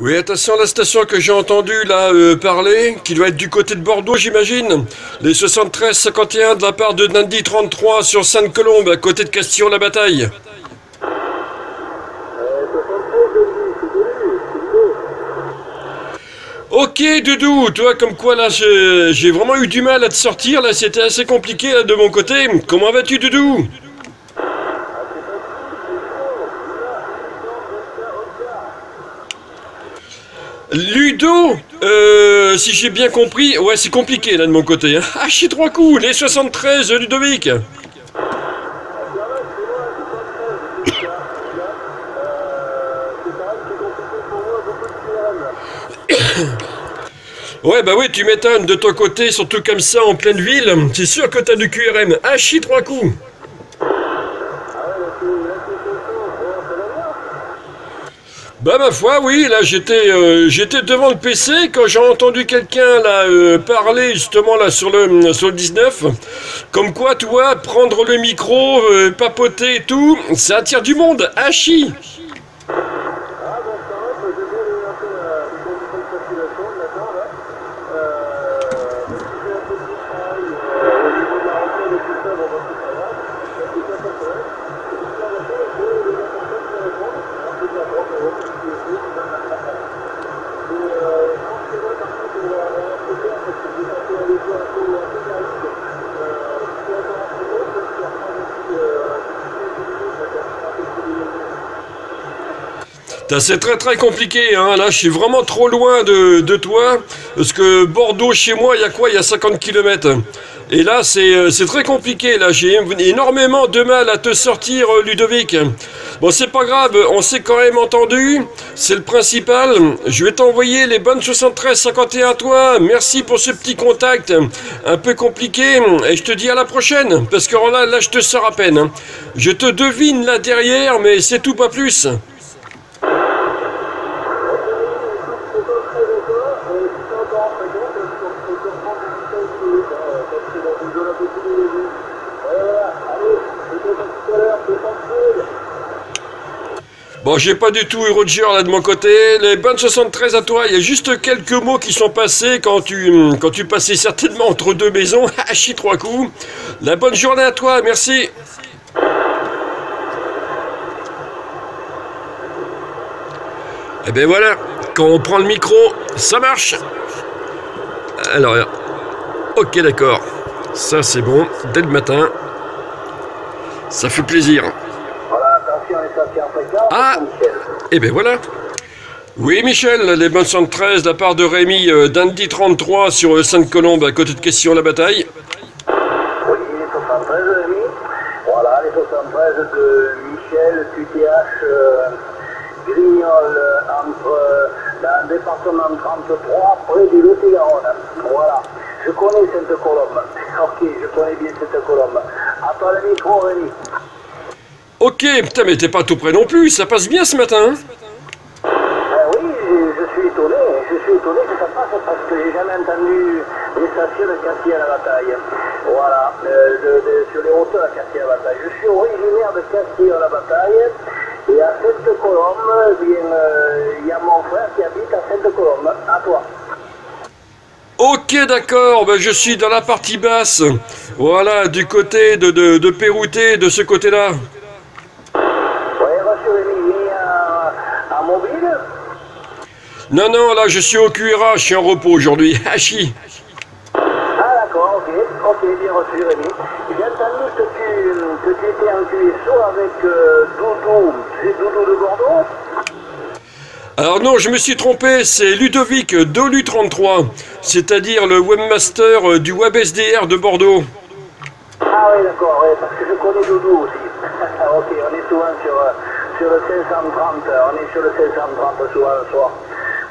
Oui, attention, la station que j'ai entendue là euh, parler, qui doit être du côté de Bordeaux, j'imagine. Les 73-51 de la part de Nandi 33 sur Sainte-Colombe, à côté de Castillon-la-Bataille. Ok, Doudou, toi, comme quoi là, j'ai vraiment eu du mal à te sortir, là, c'était assez compliqué de mon côté. Comment vas-tu, Doudou? Ludo, euh, si j'ai bien compris, ouais, c'est compliqué là de mon côté. Hein. Ah, trois coups, les 73, Ludovic. Ouais, bah oui, tu m'étonnes de ton côté, surtout comme ça en pleine ville. C'est sûr que t'as du QRM. Ah, chi trois coups. Bah ma foi, oui, là j'étais euh, j'étais devant le PC quand j'ai entendu quelqu'un là euh, parler justement là sur le sur le 19, comme quoi tu vois prendre le micro, euh, papoter et tout, ça attire du monde, hachi. C'est très très compliqué, hein. là je suis vraiment trop loin de, de toi, parce que Bordeaux chez moi il y a quoi? Il y a 50 km. Et là c'est euh, c'est très compliqué, là j'ai énormément de mal à te sortir euh, Ludovic. Bon c'est pas grave, on s'est quand même entendu, c'est le principal. Je vais t'envoyer les bonnes 73 51 à toi, merci pour ce petit contact un peu compliqué, et je te dis à la prochaine, parce que là, là je te sors à peine. Je te devine là derrière, mais c'est tout pas plus. Bon, j'ai pas du tout eu Roger là de mon côté. Les bonnes 73 à toi. Il y a juste quelques mots qui sont passés quand tu, quand tu passais certainement entre deux maisons. Hachi trois coups. La bonne journée à toi. Merci. Et ben voilà. Quand on prend le micro, ça marche. Alors, ok, d'accord. Ça, c'est bon. Dès le matin. Ça fait plaisir. Ah Et ben voilà Oui Michel, les bonnes 73 de la part de Rémi euh, d'Andy 33 sur euh, Sainte-Colombe à côté de Question la bataille. Oui, les 73 Rémi. Voilà, les 73 de Michel, QTH, euh, Grignol, entre, le département 33, près du Lot-et-Garonne. Voilà. Je connais Sainte-Colombe. Ok, je connais bien Sainte-Colombe. À toi le micro, Rémi. Ok, putain mais t'es pas tout près non plus, ça passe bien ce matin. hein Ben oui, je, suis étonné, je suis étonné que ça passe parce que j'ai jamais entendu les stations de Castille à la bataille. Voilà, euh, de- de- sur les hauteurs de Castille à la bataille. Je suis originaire de Castille à la bataille et à Sainte-Colombe, eh euh, il y a mon frère qui habite à Sainte-Colombe. À toi. Ok d'accord, ben je suis dans la partie basse. Voilà, du côté de, de, de Pérouté, de ce côté-là. Oui, reçu Rémi, il est à, à mobile Non, non, là je suis au QRA, je suis en repos aujourd'hui. Hachi Ah d'accord, ok, ok, bien reçu Rémi. J'ai entendu que tu, que tu étais en QSO avec euh, Doudou, c'est Doudou de Bordeaux? Alors non, je me suis trompé, c'est Ludovic Dolu33, c'est-à-dire le webmaster euh, du WebSDR de Bordeaux. Ah oui, d'accord, oui, parce que je connais Doudou aussi. ok, on est souvent sur, euh, sur le 530, on est sur le 530 souvent le soir.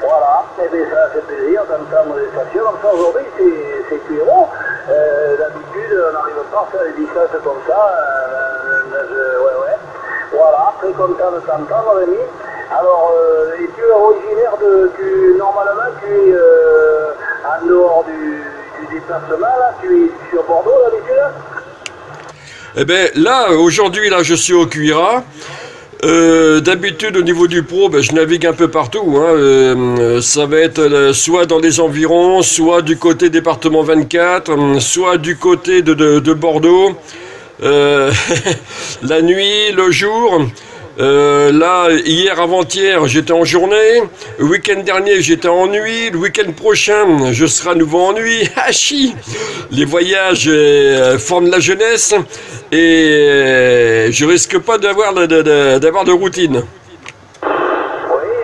Voilà, et bien ça fait plaisir d'entendre les stations. Comme ça aujourd'hui, c'est QRO. Euh, D'habitude, on n'arrive pas à faire des distances comme ça. Euh, ouais, ouais. Voilà, très content de t'entendre, Rémi. Alors, euh, et tu originaire de, tu, normalement, tu es euh, en dehors du, du déplacement, là, tu es sur Bordeaux d'habitude? Eh ben là, aujourd'hui, là, je suis au QRA. Euh, d'habitude, au niveau du pro, ben, je navigue un peu partout. Hein. Euh, ça va être euh, soit dans les environs, soit du côté département 24, soit du côté de, de Bordeaux. la nuit, le jour. Euh, là, hier, avant-hier, j'étais en journée. Le week-end dernier, j'étais en nuit. Le week-end prochain, je serai à nouveau en nuit. Hachi Les voyages euh, forment la jeunesse et euh, je risque pas d'avoir de, routine. Oui,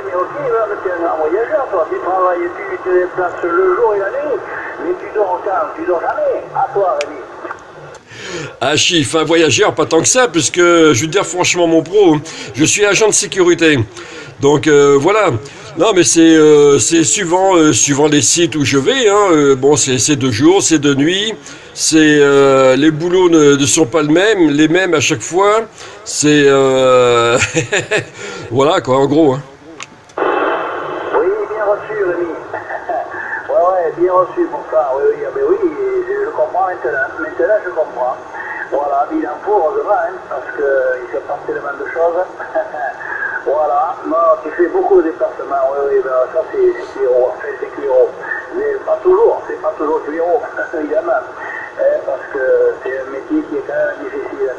mais ok, tu es un voyageur, toi. Tu travailles, tu te déplaces le jour et la nuit. Mais tu dors quand Tu dors jamais. À toi, Rémi. Ah, chiffre, un voyageur, pas tant que ça, puisque je veux dire franchement mon pro, je suis agent de sécurité. Donc euh, voilà. Non, mais c'est euh, euh, suivant les sites où je vais. Hein. bon, c'est de jour, c'est de nuit. Les boulots ne, ne, sont pas les mêmes, les mêmes à chaque fois. C'est voilà quoi, en gros. Hein. Oui, bien reçu, Rémi. Ouais, ouais, bien reçu pour ça. Oui, oui, ah, oui, je, comprends maintenant. Maintenant, je comprends. Voilà, bilan pour, heureusement, hein, parce qu'il s'est passé tellement de choses. voilà, moi, tu fais beaucoup de déplacements, oui, oui, ben, ça c'est Cuiro, enfin c'est Cuiro. Mais pas toujours, c'est pas toujours Cuiro, évidemment, hein, parce que c'est un métier qui est quand même difficile.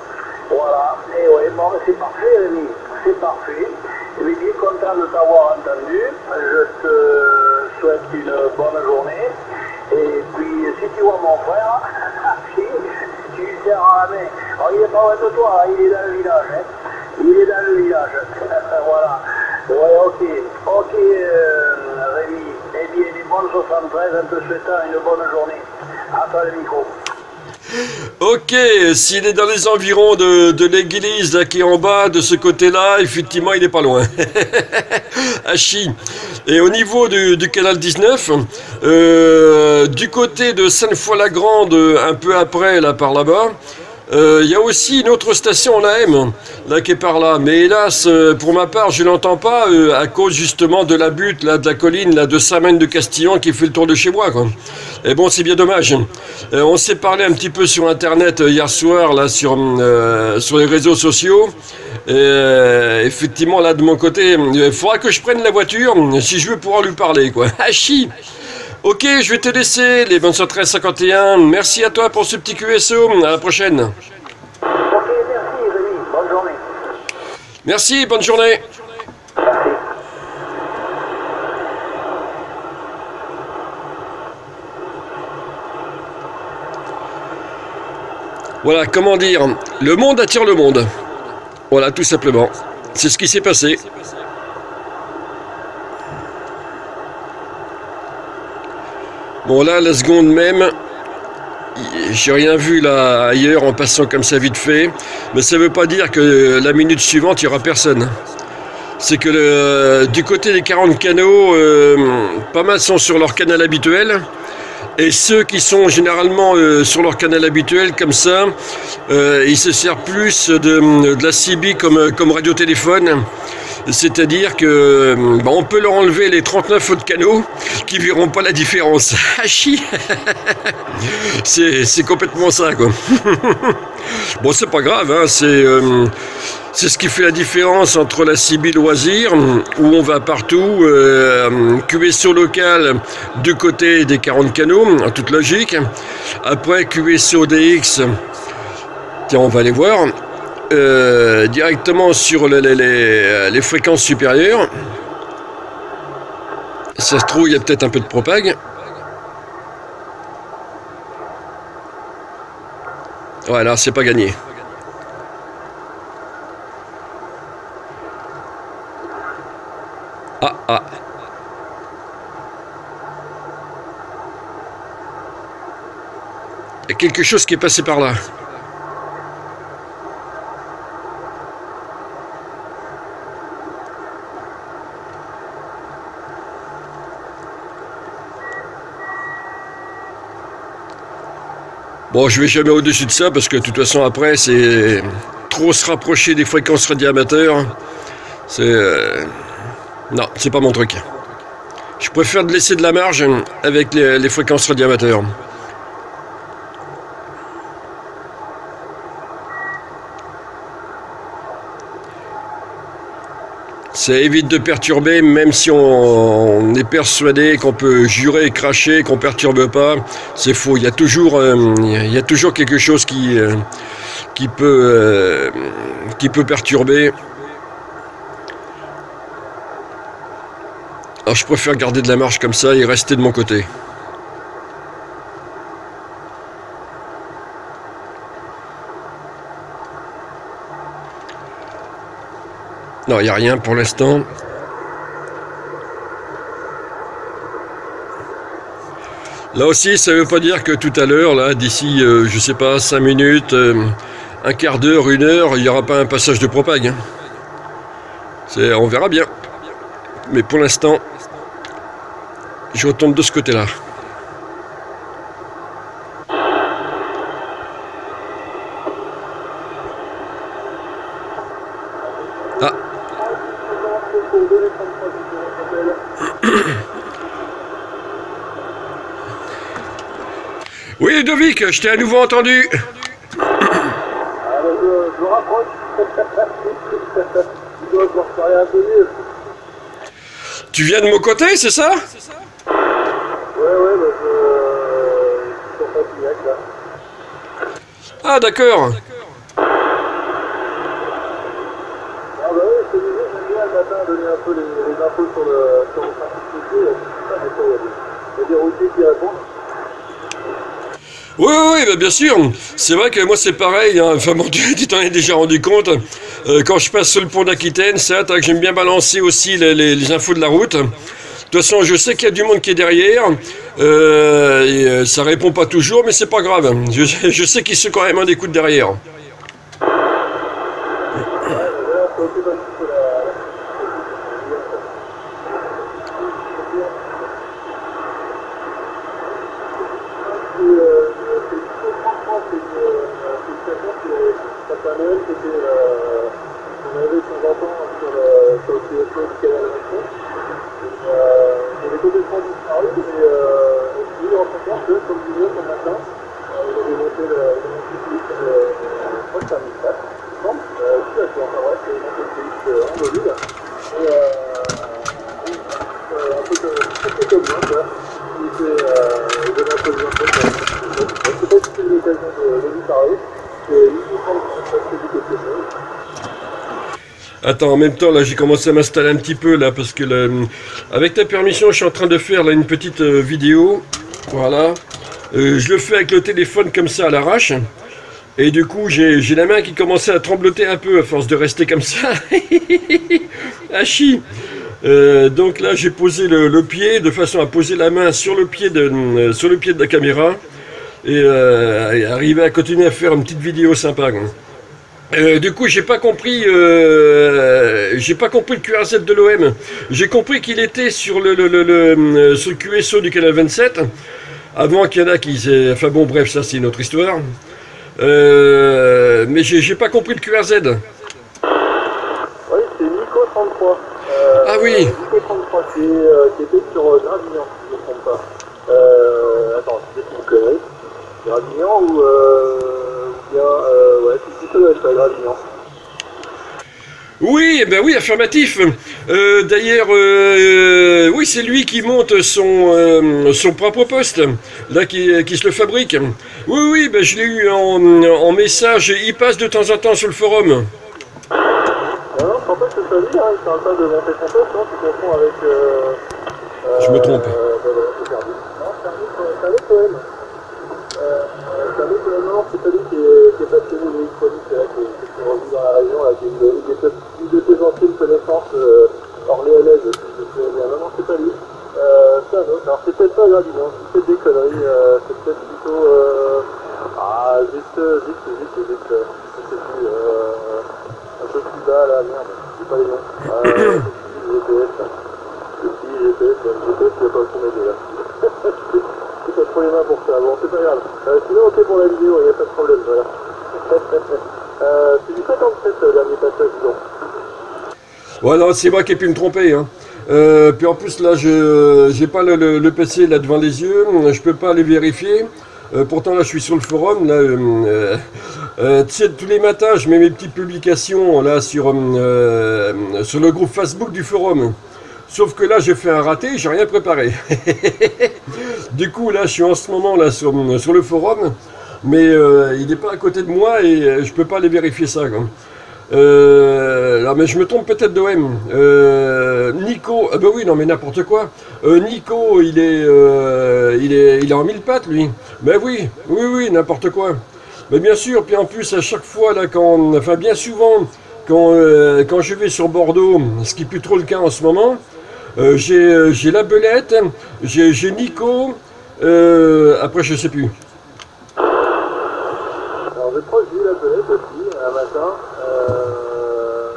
Voilà, et oui, bon, c'est parfait, Rémi, c'est parfait. Je suis bien content de t'avoir entendu. Je te souhaite une bonne journée. Et puis, si tu vois mon frère, à la main. Alors, il n'est pas loin de toi, il est dans le village. Hein. Il est dans le village. voilà. Ouais, ok. Ok, euh, Rémi. Eh bien, les bonnes 73 en te souhaitant une bonne journée. À toi le micro. Ok, s'il est dans les environs de, de l'église qui est en bas, de ce côté-là, effectivement, il n'est pas loin. Hachi. Et au niveau du, canal 19, euh, du côté de Sainte-Foy-la-Grande, un peu après, là par là-bas, il euh, y a aussi une autre station en AM, là qui est par là. Mais hélas, euh, pour ma part, je l'entends pas euh, à cause justement de la butte, là, de la colline, là, de Saint-Maine de Castillon qui fait le tour de chez moi. Quoi. Et bon, c'est bien dommage. on s'est parlé un petit peu sur Internet hier soir, là, sur, sur les réseaux sociaux. Et, effectivement, là, de mon côté, il faudra que je prenne la voiture si je veux pouvoir lui parler. Quoi. Hachi Ok, je vais te laisser, les 1351. Merci à toi pour ce petit QSO. À la prochaine. Ok, merci. Bonne journée. Merci, bonne journée. Voilà, comment dire? Le monde attire le monde. Voilà, tout simplement. C'est ce qui s'est passé. Bon là, la seconde même, j'ai rien vu là ailleurs en passant comme ça vite fait, mais ça ne veut pas dire que la minute suivante, il n'y aura personne. C'est que du côté des 40 canaux, euh, pas mal sont sur leur canal habituel. Et ceux qui sont généralement euh, sur leur canal habituel comme ça, euh, ils se servent plus de, de la CB comme, comme radiotéléphone. C'est-à-dire que bah, on peut leur enlever les 39 autres canaux qui verront pas la différence. Hachi C'est complètement ça, quoi. bon, c'est pas grave, hein, euh, c'est ce qui fait la différence entre la CB loisir, où on va partout, euh, QSO local du côté des 40 canaux, en toute logique. Après QSO DX, tiens, on va aller voir. Euh, directement sur les, fréquences supérieures. Ça se trouve, il y a peut-être un peu de propag. Voilà, c'est pas gagné. Ah, ah. Il y a quelque chose qui est passé par là. Bon, je vais jamais au-dessus de ça parce que de toute façon après c'est trop se rapprocher des fréquences radioamateurs. C'est euh, non, c'est pas mon truc. Je préfère laisser de la marge avec les, les fréquences radioamateurs. Ça évite de perturber, même si on, est persuadé qu'on peut jurer cracher, qu'on perturbe pas. C'est faux. Il y a toujours, euh, quelque chose qui, euh, peut, euh, qui peut perturber. Alors je préfère garder de la marche comme ça et rester de mon côté. Non, il n'y a rien pour l'instant. Là aussi, ça ne veut pas dire que tout à l'heure, là, d'ici, je euh, je sais pas, 5 minutes, euh, un quart d'heure, une heure, il n'y aura pas un passage de propague. Hein. On verra bien. Mais pour l'instant, je retourne de ce côté-là. Ludovic, je t'ai à nouveau entendu. Je, je je. Tu viens de mon côté, c'est ça? Ouais, ouais, bah je, je suis sur Patillac, là. Ah, d'accord. Ah bah ouais, c'est l'idée, j'aime bien le matin donner un peu les, infos sur le, sur le principe. Il y a des routiers qui répondent. Oui, oui, bah, bien sûr. C'est vrai que moi, c'est pareil. Hein. Enfin, bon, tu t'en es déjà rendu compte. Euh, quand je passe sur le pont d'Aquitaine, c'est vrai que j'aime bien balancer aussi les, infos de la route. De toute façon, je sais qu'il y a du monde qui est derrière. Euh, et, euh, ça répond pas toujours, mais c'est pas grave. Je, sais qu'ils sont quand même un des coups derrière. En même temps, là, j'ai commencé à m'installer un petit peu, là, parce que, avec ta permission, je suis en train de faire, une petite euh, vidéo. Voilà. Euh, je le fais avec le téléphone comme ça, à l'arrache. Et du coup, j'ai la main qui commençait à trembloter un peu, à force de rester comme ça. Hachi euh, donc là, j'ai posé le, pied, de façon à poser la main sur le pied de, sur le pied de la caméra. Et, arriver à continuer à faire une petite vidéo sympa. Euh, du coup, j'ai pas compris, euh, j'ai pas compris le QRZ de l'OM. J'ai compris qu'il était sur le, le, le, le, sur le QSO du canal 27. Avant qu'il y en a qui, enfin bon, bref, ça c'est une autre histoire. Euh, mais j'ai pas compris le QRZ. Oui, c'est Nico 33. ah oui. Nico 33 qui, qui était sur Gradignan, si je ne me trompe pas. attends, c'est une connerie. Gradignan ou oui, eh ben oui, affirmatif. Euh, d'ailleurs, euh, oui, c'est lui qui monte son, euh, son propre poste, là, qui, se le fabrique. Oui, oui, ben, je l'ai eu en, message. Il passe de temps en temps sur le forum. Je pense pas que ce soit lui, hein, il est en train de monter son poste, non Tu confonds avec. je me trompe. Non, c'est un autre poème. c'est un autre, non, c'est pas lui qui est, qui est passionné d'électronique, là, qui, qui est revenu dans région, qui est une, une, de tes anciennes connaissances euh, orléanaise, si. Non, non, c'est pas lui. Euh, c'est un autre. Alors, c'est peut-être pas Gradino, c'est peut-être des conneries, euh, c'est peut-être plutôt. Euh, ah, juste, juste, juste, juste, je sais plus, euh, un peu plus bas, là, merde, sais pas les noms. Euh, GPS, petit GPS, GPS, il va pas trop m'aider, là. C'est les mains pour ça. Bon, c'est pas grave. Euh, sinon, ok pour la vidéo, il n'y a pas de problème, voilà. euh, c'est du 57, le dernier passage, non, c'est moi qui ai pu me tromper. Hein. Euh, puis en plus, là, je n'ai pas le, le, PC là devant les yeux, je peux pas aller vérifier. Euh, pourtant là je suis sur le forum, tous les matins je mets mes petites publications là sur, le groupe Facebook du forum. Sauf que là j'ai fait un raté, j'ai rien préparé. du coup là je suis en ce moment là sur le forum, mais il n'est pas à côté de moi et je peux pas aller vérifier ça. Euh, mais je me trompe peut-être d'OM. Euh, Nico, ah bah oui, non mais n'importe quoi. Euh, Nico, il est, euh, il est, en mille pattes lui. Mais oui, oui, oui, n'importe quoi. Mais bien sûr, puis en plus à chaque fois là, quand, enfin bien souvent, quand, quand je vais sur Bordeaux, ce qui n'est plus trop le cas en ce moment, j'ai la belette, j'ai Nico. après, je sais plus. Alors je crois que j'ai la belette aussi un matin. Euh,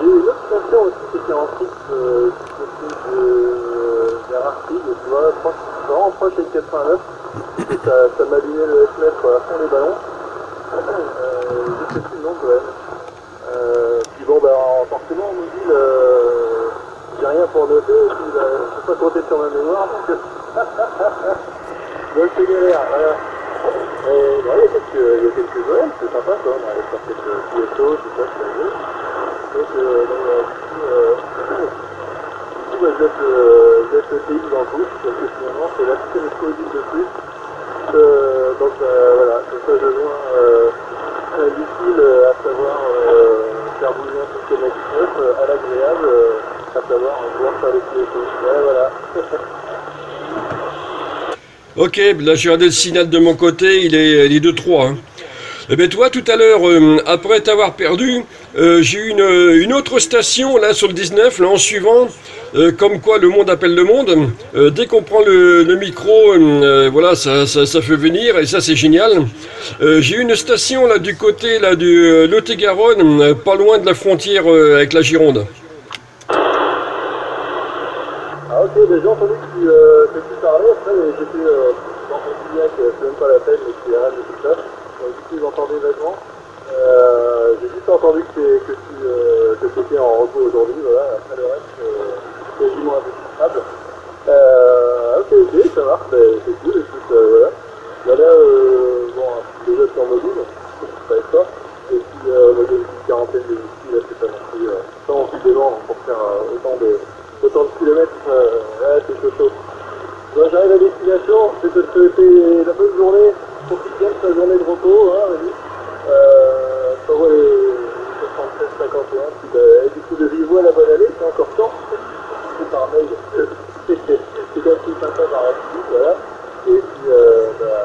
j'ai eu une autre station aussi fixe euh, qui était de, vers Artigues, tu vois, proche, vraiment proche avec 89. Et ça, ça m'allumait le FMF à fond des ballons. Euh, je sais plus le nom même. Euh, puis bon, ben, forcément, on nous dit, euh, j'ai rien pour noter, ben, je peux pas compter sur ma mémoire, donc, donc c'est galère, voilà. Et, bon, il, y a quelques, il y a quelques OM, c'est sympa quoi, on arrive sur quelques QSO, tout ça, c'est. Donc, euh, donc du coup, euh, je laisse le TX dans le parce que finalement c'est la petite explosive de plus. Donc voilà, comme ça je joins euh, l'utile à savoir faire bouger un système X9 à l'agréable, à savoir pouvoir faire les QSO. Ouais, voilà. Ok, là j'ai regardé le signal de mon côté, il est, il est de 3. Hein. Eh bien toi, tout à l'heure, euh, après t'avoir perdu, euh, j'ai eu une, une, autre station, là, sur le 19, là, en suivant, euh, comme quoi le monde appelle le monde. Euh, dès qu'on prend le, le micro, euh, voilà, ça, ça, fait venir, et ça, c'est génial. j'ai eu une station, là, du côté, là, du Lot-et-Garonne, pas loin de la frontière avec la Gironde. Ah ok, j'ai entendu que tu, euh, que tu parlais, après j'étais euh, dans Pontignac, c'est même pas la peine, c'est rien de tout ça. Donc du coup j'entendais vaguement. Euh, j'ai juste entendu que, que tu euh, étais en repos aujourd'hui, voilà, après le reste, euh, quasiment indéchiffrable. Euh, ok, ok, ça marche, c'est cool, euh, voilà. Là, là euh, bon, je suis déjà sur mobile, c'est pas avec toi. Et puis, euh, j'ai une petite quarantaine de whisky, là, c'est pas non plus, euh, pas non plus dément pour faire euh, autant de autant de kilomètres, euh, ouais, c'est chaud chaud. Moi j'arrive à destination, je vais te souhaiter la bonne journée, profite bien de ta journée de repos, hein, Rémi. Euh, je t'envoie les 73 51, puis bah, du coup de vive voix la bonne année, c'est encore temps. C'est par mail, c'est comme si sympa par la suite, voilà. Et puis euh, bah,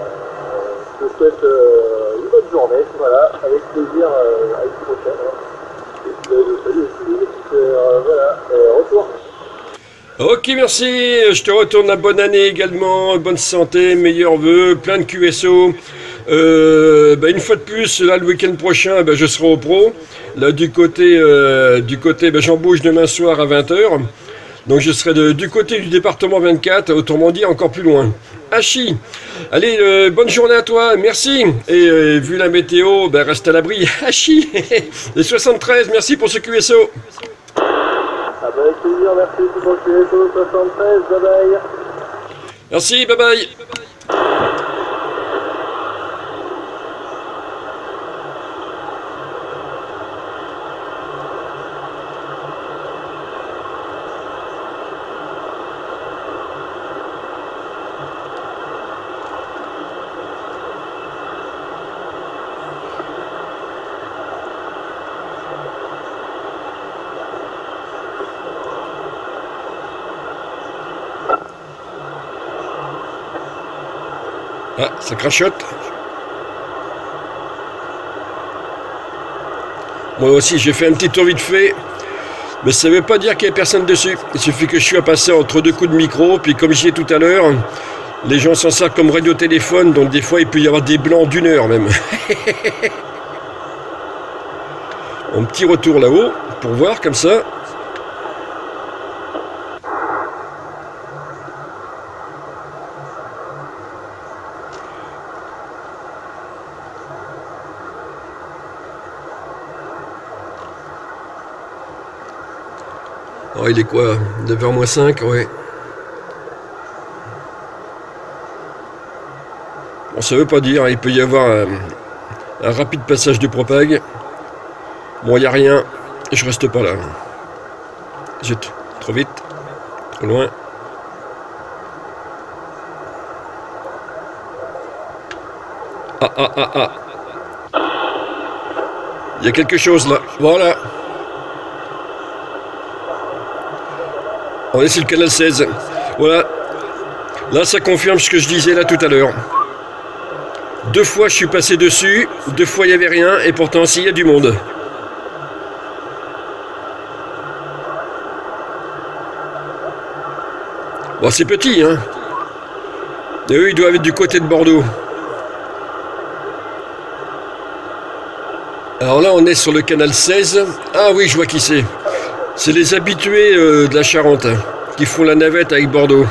je te souhaite euh, une bonne journée, voilà, avec plaisir euh, à une prochaine. Hein. Et puis bah, je salue aussi les éditeurs, voilà, retour. Ok, merci. Je te retourne la bonne année également, bonne santé, meilleurs vœux, plein de QSO. Euh, bah une fois de plus, là, le week-end prochain, bah, je serai au pro. Là, du côté, euh, du côté, bah, j'en bouge demain soir à 20h. Donc, je serai du côté du département 24, autrement dit, encore plus loin. Hachi. Allez, euh, bonne journée à toi, merci. Et vu la météo, bah, reste à l'abri. Hachi. Les 73, merci pour ce QSO. Ah merci pour le QSO 73, bye bye. Merci, bye bye. Ah, ça crachote. Moi aussi, j'ai fait un petit tour vite fait. Mais ça ne veut pas dire qu'il n'y a personne dessus. Il suffit que je suis à passer entre deux coups de micro. Puis comme j'y ai tout à l'heure, les gens s'en servent comme radio-téléphone. Donc des fois, il peut y avoir des blancs d'une heure même. Un petit retour là-haut pour voir comme ça. Oh, il est quoi? 9h moins 5, ouais. Bon, ça veut pas dire, hein, il peut y avoir un, rapide passage de propague. Bon, il n'y a rien, je reste pas là. Zut, trop vite, trop loin. Ah, ah, ah, ah. Il y a quelque chose là. Voilà. On est sur le canal 16. Voilà. Là, ça confirme ce que je disais là tout à l'heure. Deux fois, je suis passé dessus. Deux fois, il n'y avait rien. Et pourtant, s'il y a du monde. Bon, c'est petit, hein. Et eux, ils doivent être du côté de Bordeaux. Alors là, on est sur le canal 16. Ah oui, je vois qui c'est. C'est les habitués euh, de la Charente hein, qui font la navette avec Bordeaux.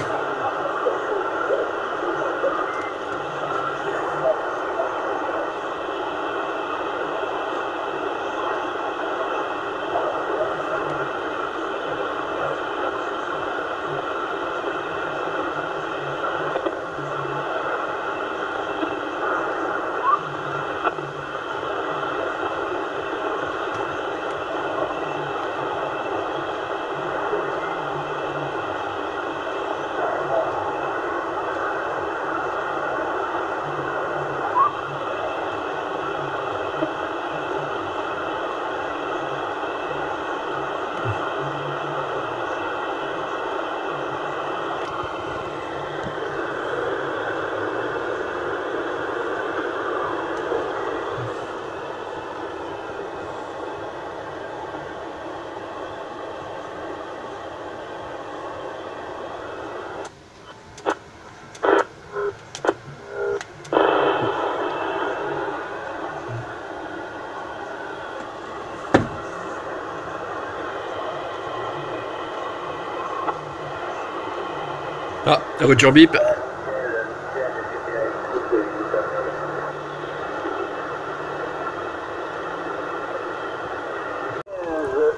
Ah, voiture bip.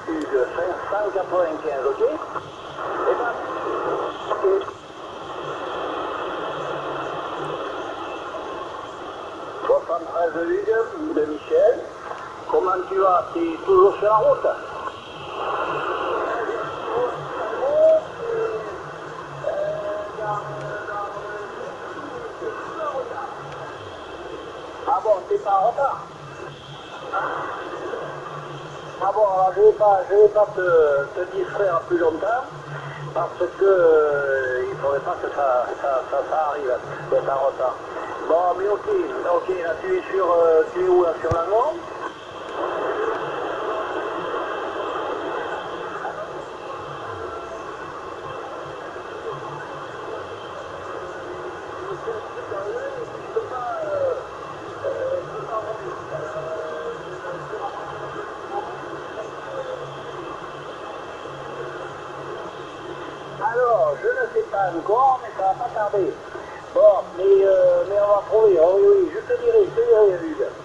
Hugues 595, ok Eh ben, ok. 73 Hugues de Michel. Comment tu vas Tu es toujours sur la route Ah bon, pas retard Ah bon, je ne vais pas, vais pas te, te distraire plus longtemps parce que euh, il ne faudrait pas que ça, ça, ça, arrive d'être en retard. Bon, mais ok, ok, là tu es sur, euh, tu es où là, sur la norme Alors, je ne sais pas encore, mais ça va pas tarder. Bon, mais, euh, mais on va trouver, oh, oui, oui, je te dirai, je te dirai,